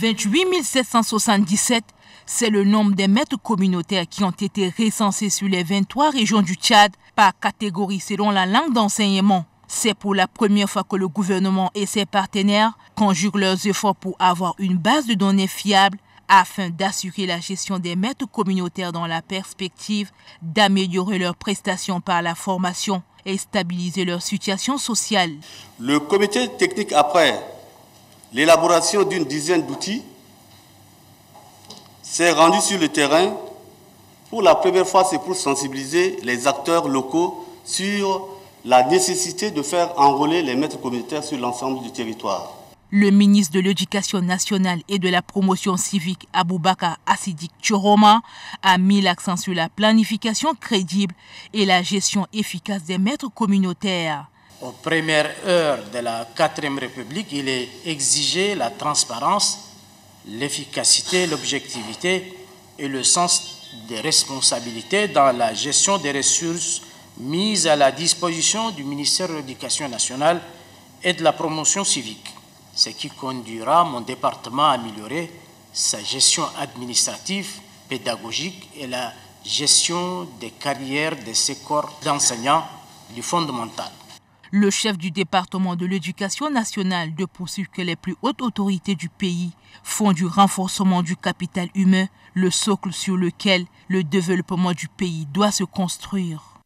28 777, c'est le nombre des maîtres communautaires qui ont été recensés sur les 23 régions du Tchad par catégorie selon la langue d'enseignement. C'est pour la première fois que le gouvernement et ses partenaires conjuguent leurs efforts pour avoir une base de données fiable afin d'assurer la gestion des maîtres communautaires dans la perspective d'améliorer leurs prestations par la formation et stabiliser leur situation sociale. Le comité technique, après l'élaboration d'une dizaine d'outils, s'est rendu sur le terrain. Pour la première fois, c'est pour sensibiliser les acteurs locaux sur la nécessité de faire enrôler les maîtres communautaires sur l'ensemble du territoire. Le ministre de l'Éducation nationale et de la promotion civique, Aboubaka Assidik Choroma, a mis l'accent sur la planification crédible et la gestion efficace des maîtres communautaires. Aux premières heures de la 4ème République, il est exigé la transparence, l'efficacité, l'objectivité et le sens des responsabilités dans la gestion des ressources mises à la disposition du ministère de l'Éducation nationale et de la promotion civique ce qui conduira mon département à améliorer sa gestion administrative, pédagogique et la gestion des carrières de ses corps d'enseignants du fondamental. Le chef du département de l'éducation nationale de poursuivre que les plus hautes autorités du pays font du renforcement du capital humain le socle sur lequel le développement du pays doit se construire.